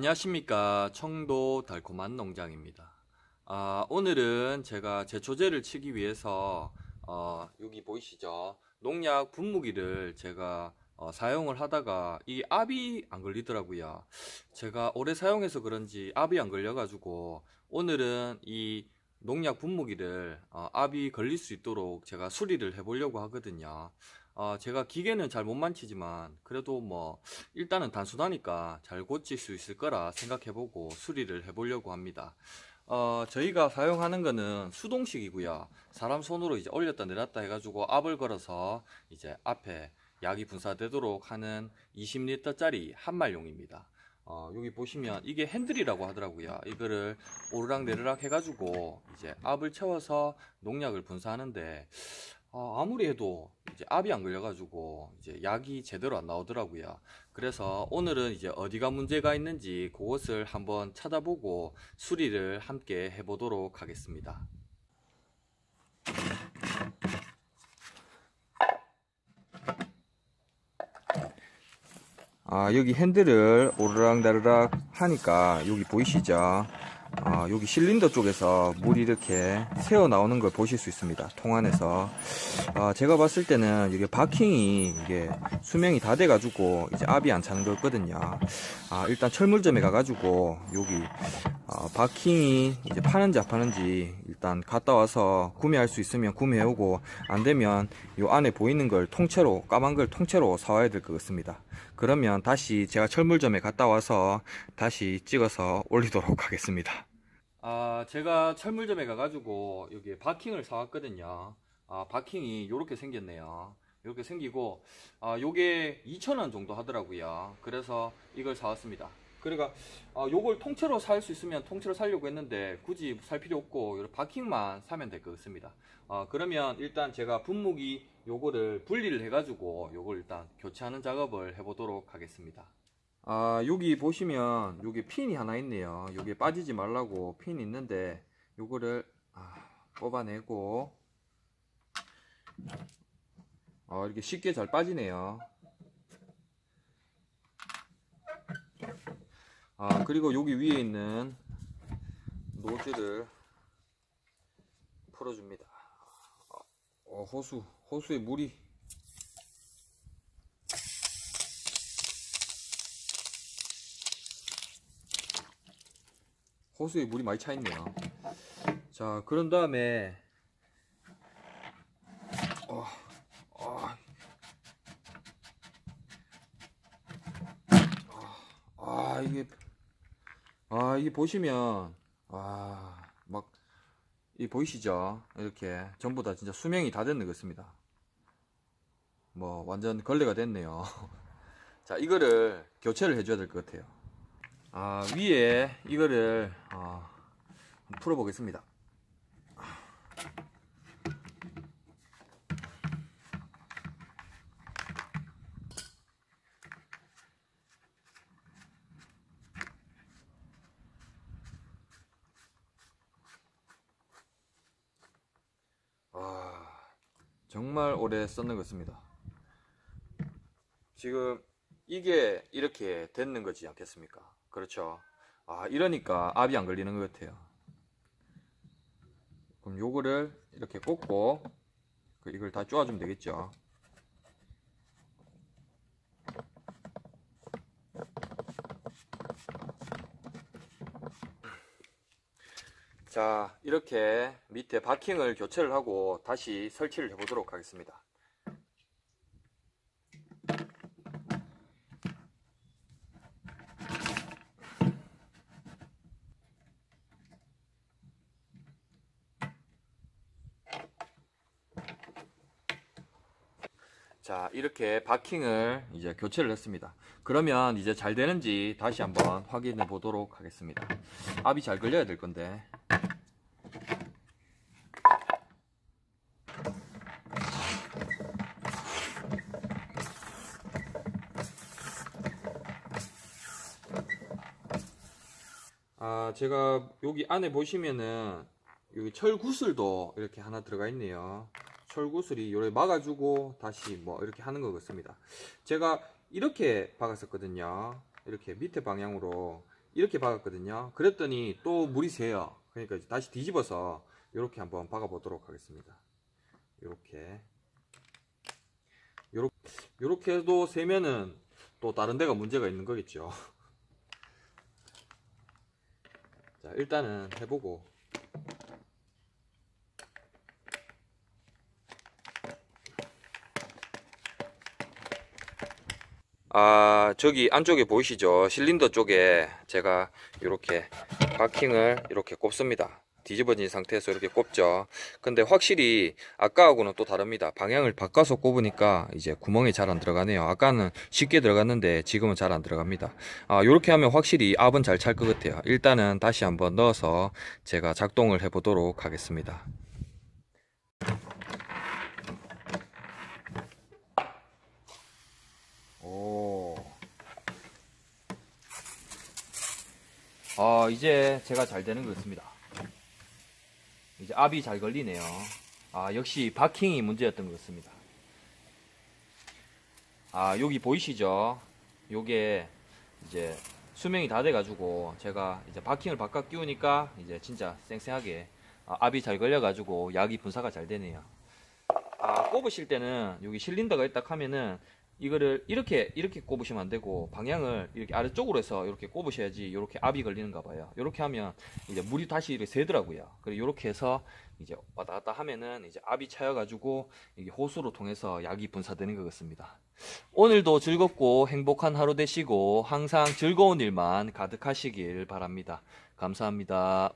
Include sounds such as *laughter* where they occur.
안녕하십니까. 청도 달콤한 농장입니다. 아, 오늘은 제가 제초제를 치기 위해서 어, 여기 보이시죠? 농약 분무기를 제가 어, 사용을 하다가 이 압이 안 걸리더라고요. 제가 오래 사용해서 그런지 압이 안 걸려 가지고 오늘은 이 농약 분무기를 어, 압이 걸릴 수 있도록 제가 수리를 해 보려고 하거든요 어, 제가 기계는 잘 못 만지지만 그래도 뭐 일단은 단순하니까 잘 고칠 수 있을 거라 생각해보고 수리를 해보려고 합니다. 어, 저희가 사용하는 거는 수동식이고요. 사람 손으로 이제 올렸다 내렸다 해가지고 압을 걸어서 이제 앞에 약이 분사되도록 하는 20리터짜리 한말용입니다. 어, 여기 보시면 이게 핸들이라고 하더라고요. 이거를 오르락 내리락 해가지고 이제 압을 채워서 농약을 분사하는데 어, 아무리 해도 이제 압이 안 걸려가지고 이제 약이 제대로 안 나오더라고요. 그래서 오늘은 이제 어디가 문제가 있는지 그것을 한번 찾아보고 수리를 함께 해보도록 하겠습니다. 아, 여기 핸들을 오르락내리락 하니까 여기 보이시죠? 아, 여기 실린더 쪽에서 물이 이렇게 새어 나오는 걸 보실 수 있습니다. 통 안에서. 아, 제가 봤을 때는 이게 바킹이 이게 수명이 다 돼가지고 이제 압이 안 차는 거거든요. 아, 일단 철물점에 가가지고 여기 어, 바킹이 이제 파는지 안 파는지 일단 갔다 와서 구매할 수 있으면 구매해오고 안 되면 요 안에 보이는 걸 통째로 까만 걸 통째로 사와야 될 것 같습니다. 그러면 다시 제가 철물점에 갔다 와서 다시 찍어서 올리도록 하겠습니다. 아, 제가 철물점에 가가지고 여기 바킹을 사왔거든요. 아, 바킹이 이렇게 생겼네요. 이렇게 생기고, 아, 요게 2,000원 정도 하더라고요. 그래서 이걸 사왔습니다. 그러니까, 아, 요걸 통째로 살 수 있으면 통째로 살려고 했는데, 굳이 살 필요 없고, 요 바킹만 사면 될 것 같습니다. 아, 그러면 일단 제가 분무기 요거를 분리를 해가지고, 요걸 일단 교체하는 작업을 해보도록 하겠습니다. 아 여기 보시면 여기 핀이 하나 있네요. 여기 빠지지 말라고 핀이 있는데 요거를 아, 뽑아내고. 아, 이렇게 쉽게 잘 빠지네요. 아 그리고 여기 위에 있는 노즐을 풀어줍니다. 어, 호수 호수에 물이 호수에 물이 많이 차 있네요. 자, 그런 다음에 어, 어, 아, 이게 아, 이게 보시면 아, 막 이 보이시죠? 이렇게 전부 다 진짜 수명이 다 됐는 것 같습니다. 뭐 완전 걸레가 됐네요. *laughs* 자, 이거를 교체를 해줘야 될 것 같아요. 아, 위에 이거를 어, 풀어 보겠습니다. 아, 정말 오래 썼는 것 같습니다. 지금 이게 이렇게 됐는 거지 않겠습니까? 그렇죠. 아, 이러니까 압이 안 걸리는 것 같아요. 그럼 요거를 이렇게 꽂고 그 이걸 다 쪼아주면 되겠죠. 자, 이렇게 밑에 바킹을 교체를 하고 다시 설치를 해 보도록 하겠습니다. 자 이렇게 바킹을 이제 교체를 했습니다. 그러면 이제 잘 되는지 다시 한번 확인해 보도록 하겠습니다. 압이 잘 걸려야 될 건데. 아 제가 여기 안에 보시면은 여기 철 구슬도 이렇게 하나 들어가 있네요 철구슬이 요래 막아주고 다시 뭐 이렇게 하는 것 같습니다 제가 이렇게 박았었거든요 이렇게 밑에 방향으로 이렇게 박았거든요. 그랬더니 또 물이 새요. 그러니까 이제 다시 뒤집어서 이렇게 한번 박아 보도록 하겠습니다. 이렇게 요렇게 요렇게 해도 세면은 또 다른 데가 문제가 있는 거겠죠. *laughs* 자, 일단은 해보고 아 저기 안쪽에 보이시죠? 실린더 쪽에 제가 이렇게 바킹을 이렇게 꼽습니다. 뒤집어진 상태에서 이렇게 꼽죠. 근데 확실히 아까하고는 또 다릅니다. 방향을 바꿔서 꼽으니까 이제 구멍이 잘 안 들어가네요. 아까는 쉽게 들어갔는데 지금은 잘 안 들어갑니다. 아 이렇게 하면 확실히 압은 잘 찰 것 같아요. 일단은 다시 한번 넣어서 제가 작동을 해 보도록 하겠습니다 아, 이제 제가 잘 되는 것 같습니다. 이제 압이 잘 걸리네요. 아, 역시 바킹이 문제였던 것 같습니다. 아, 여기 보이시죠? 요게 이제 수명이 다 돼가지고 제가 이제 바킹을 바깥 끼우니까 이제 진짜 쌩쌩하게 아, 압이 잘 걸려가지고 약이 분사가 잘 되네요. 아, 꼽으실 때는 여기 실린더가 있다 하면은 이거를 이렇게 이렇게 꼽으시면 안 되고 방향을 이렇게 아래쪽으로 해서 이렇게 꼽으셔야지 이렇게 압이 걸리는가 봐요. 이렇게 하면 이제 물이 다시 이렇게 새더라고요. 그리고 이렇게 해서 이제 왔다 갔다 하면은 이제 압이 차여가지고 이게 호수로 통해서 약이 분사되는 것 같습니다. 오늘도 즐겁고 행복한 하루 되시고 항상 즐거운 일만 가득하시길 바랍니다. 감사합니다.